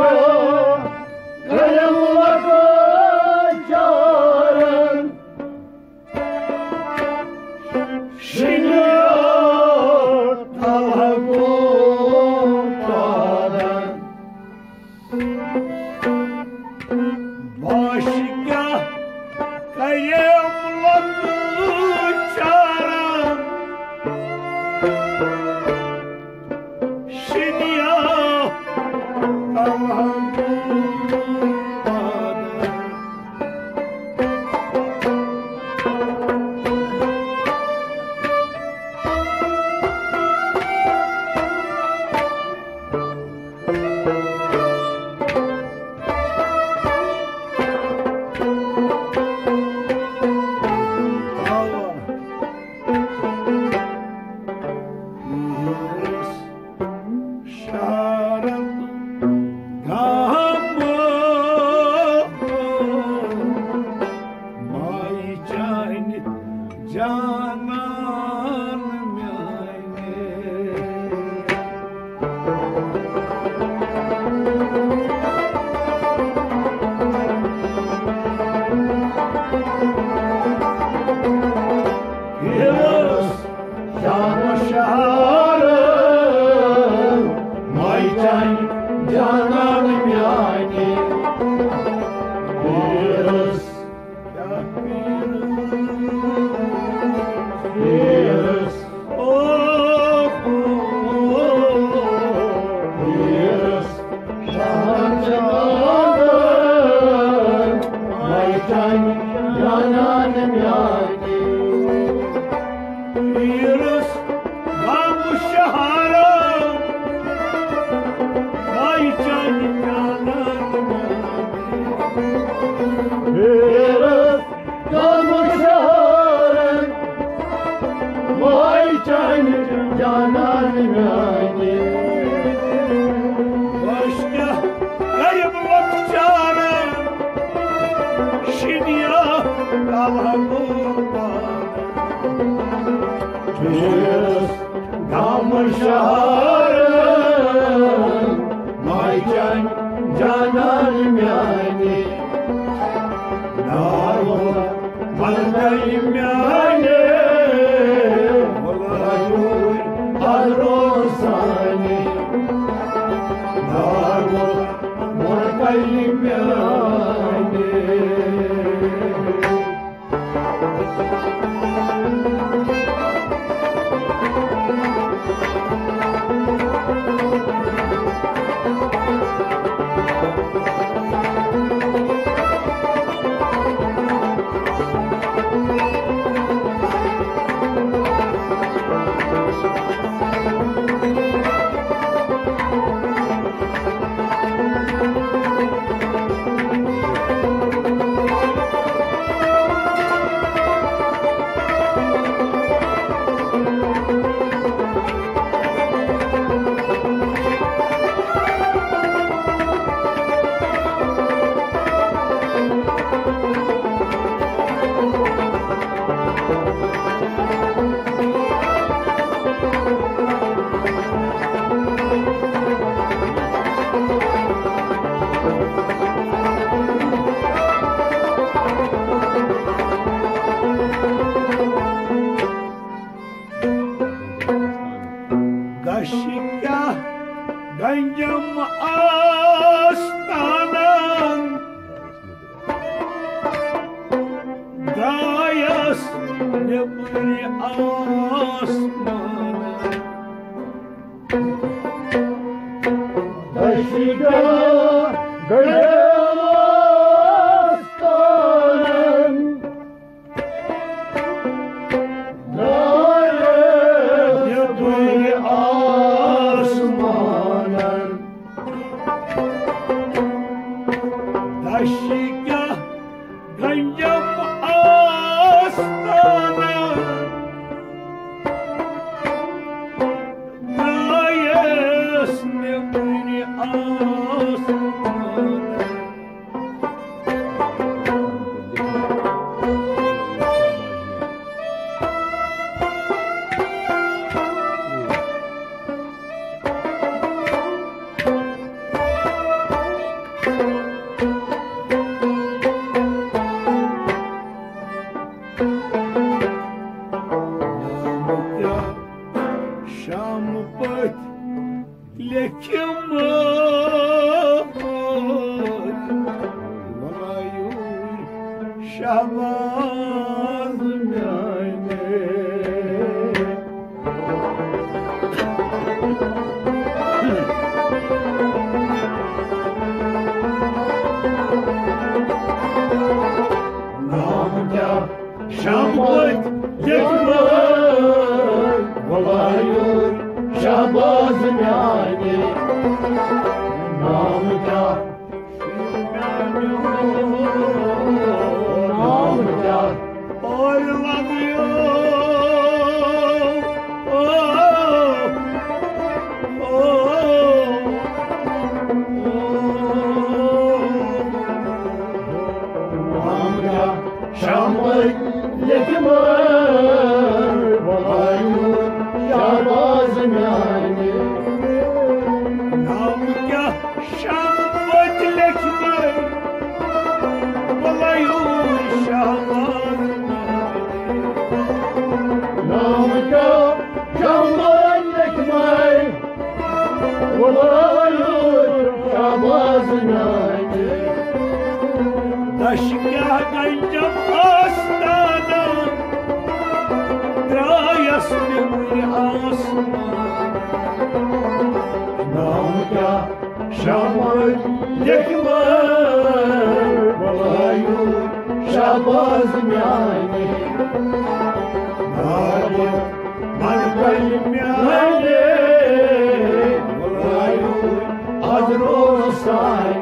Oh.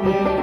Thank you.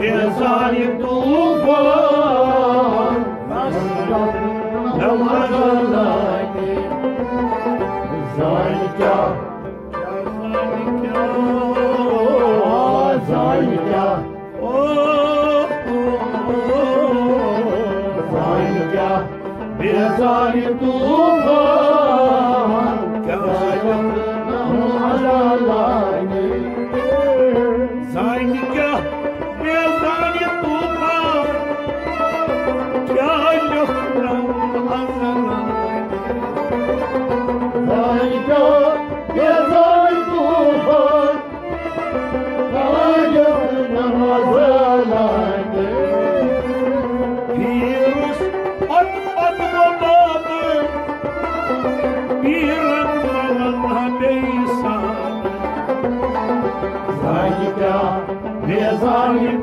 Bezayet olur falan não, Namazın you.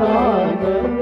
ದಾನ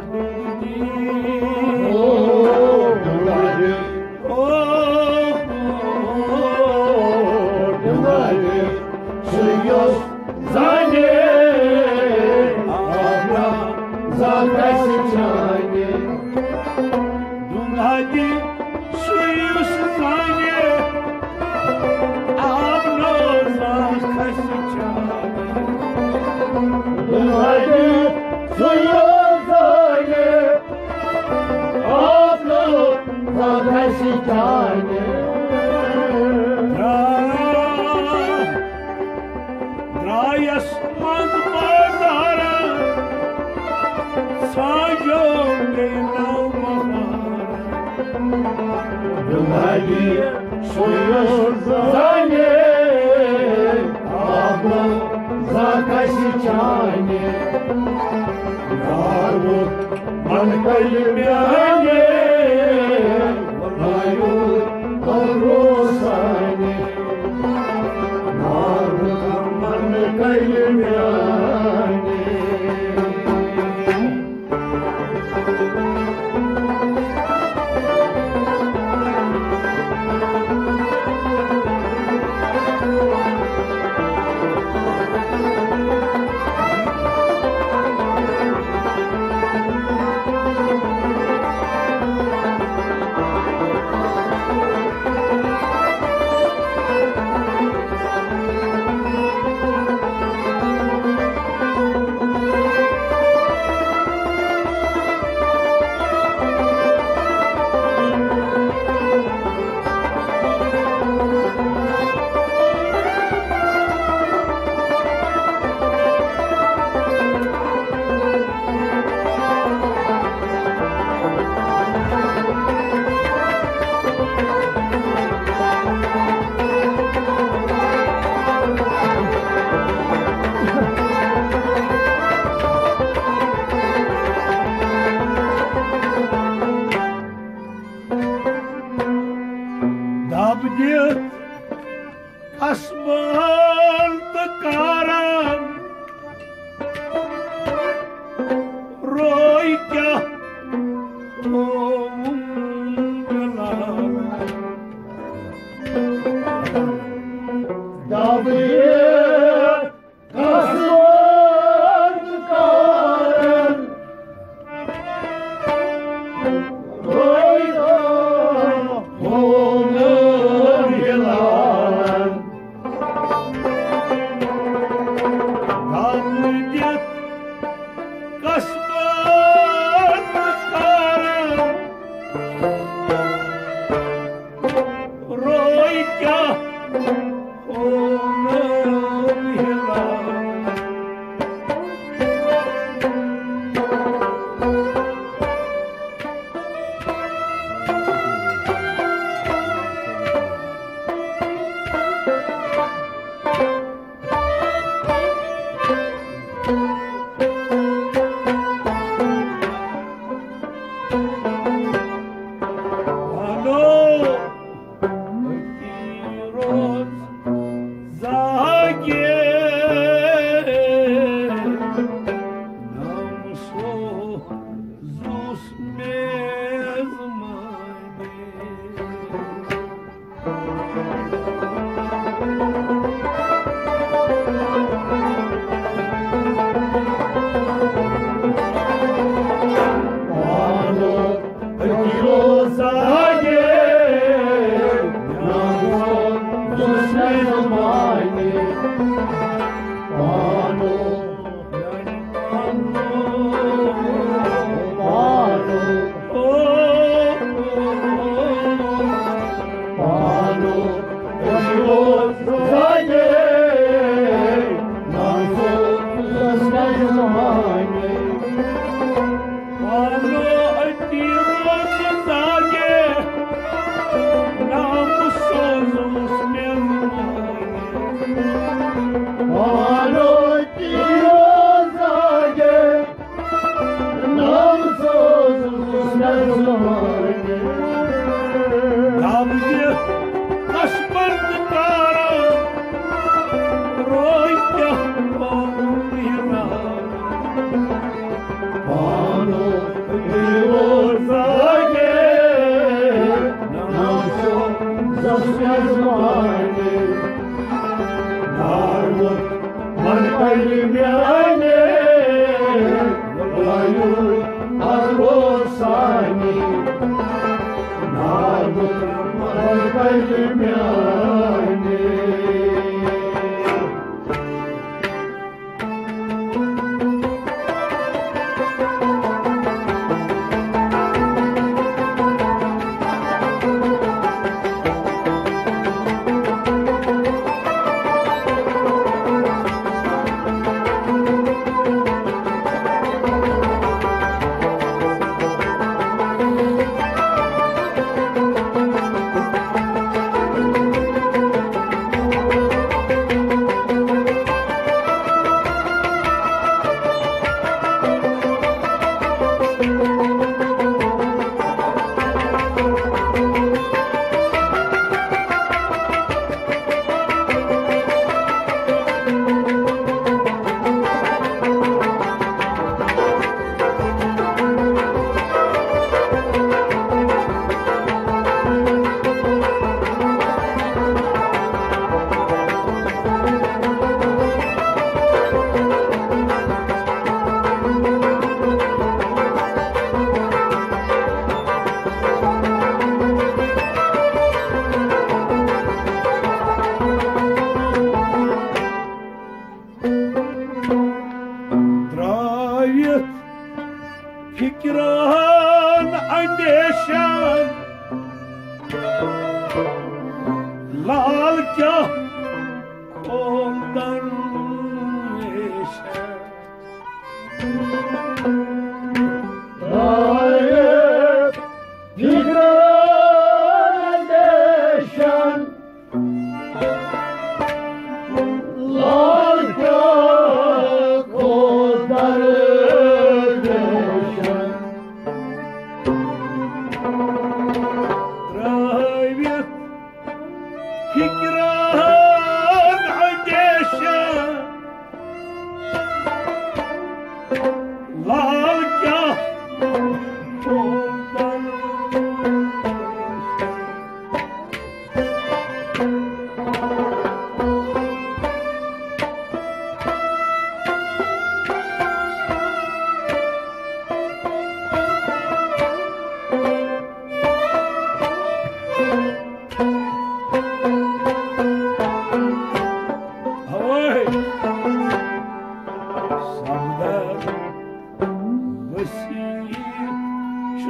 heart. मन कई प्यार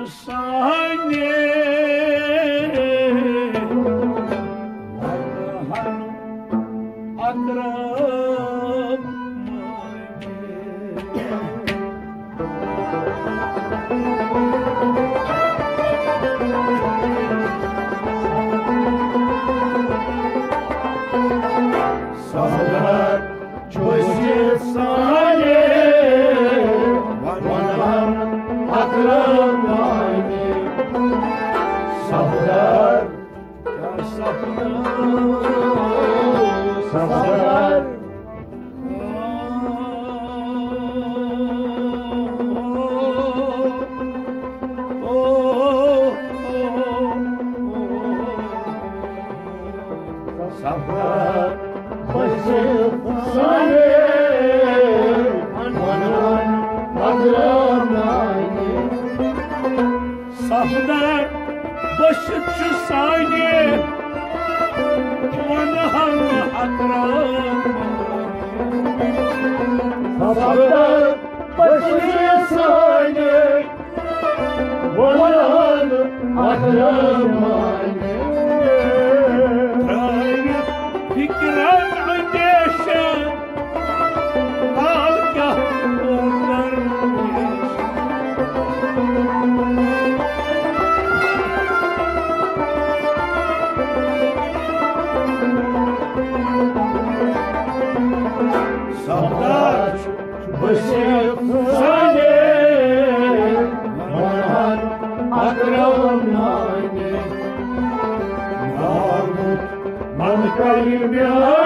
三年。sahne. Başıcı saniye Onahan hatırım Sahne. Başıcı saniye Onahan hatırım Fikret Yeah.